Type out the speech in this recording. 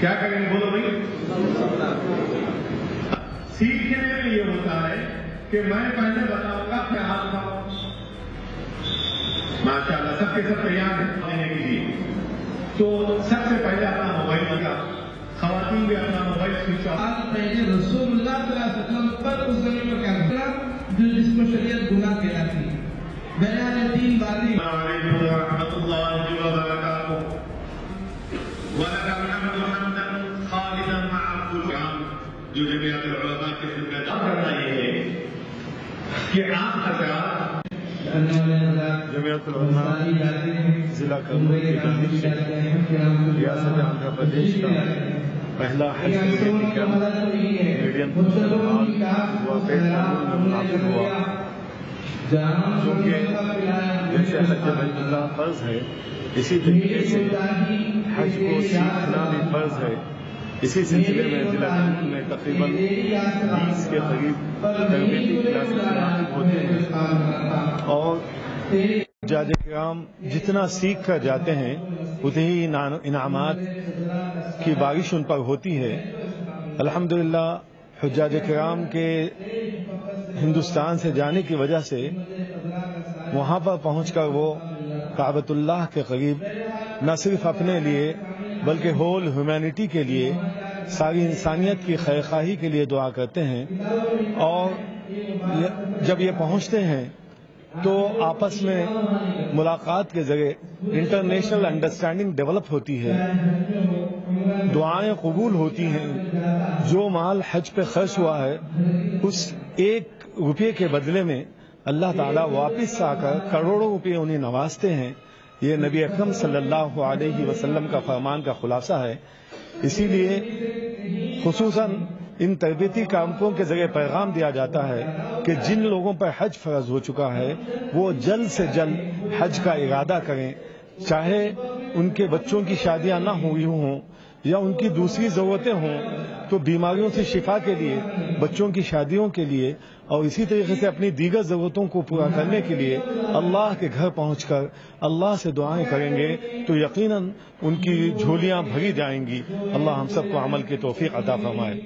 کیا کریں گے؟ بولو بھائی۔ سیکھنے میں یہ ہوتا ہے کہ میں پہلے بتاؤں گا کہ آپ کا ماشاء اللہ سب کے سب تیار ہیں کے لیے۔ تو سب سے پہلے اپنا موبائل لگا۔ خواتین بھی اپنا موبائل سوئچ آف۔ پہلے رسول اللہ صلی اللہ علیہ وسلم پر اس زمین میں کیا جو جس کو شریعت گناہ کہلاتی ہے۔ بیان تین باتیں جو جمعیت العلماء کے خدمت کرنا یہ ہے کہ آپ حضرات جمعیت العلماء ضلع کمرے ریاست آندھرا پردیش کا پہلا میڈیم ہوا جیسے حج اللہ فرض ہے۔ اسی طریقے سے حج کو سیکھنا بھی فرض ہے۔ اسی سلسلے میں ضلع تقریباً بیس کے قریب تربیتی کلاسز ہوتے ہیں۔ اور جاج کرام جتنا سیکھ کر جاتے ہیں اتنے ہی انعامات کی بارش ان پر ہوتی ہے۔ الحمدللہ، حجاج کرام کے ہندوستان سے جانے کی وجہ سے وہاں پر پہنچ کر وہ کعبۃ اللہ کے قریب نہ صرف اپنے لیے بلکہ ہول ہیومینٹی کے لیے ساری انسانیت کی خیرخواہی کے لیے دعا کرتے ہیں اور جب یہ پہنچتے ہیں تو آپس میں ملاقات کے ذریعے انٹرنیشنل انڈرسٹینڈنگ ڈیولپ ہوتی ہے۔ دعائیں قبول ہوتی ہیں۔ جو مال حج پہ خرچ ہوا ہے، اس ایک روپے کے بدلے میں اللہ تعالیٰ واپس آ کر کروڑوں روپے انہیں نوازتے ہیں۔ یہ نبی اکرم صلی اللہ علیہ وسلم کا فرمان کا خلاصہ ہے۔ اسی لیے خصوصاً ان تربیتی کامپوں کے ذریعے پیغام دیا جاتا ہے کہ جن لوگوں پر حج فرض ہو چکا ہے، وہ جلد سے جلد حج کا ارادہ کریں۔ چاہے ان کے بچوں کی شادیاں نہ ہوئی ہوں یا ان کی دوسری ضرورتیں ہوں تو بیماریوں سے شفا کے لیے، بچوں کی شادیوں کے لیے اور اسی طریقے سے اپنی دیگر ضرورتوں کو پورا کرنے کے لیے اللہ کے گھر پہنچ کر اللہ سے دعائیں کریں گے تو یقیناً ان کی جھولیاں بھری جائیں گی۔ اللہ ہم سب کو عمل کی توفیق عطا فرمائے۔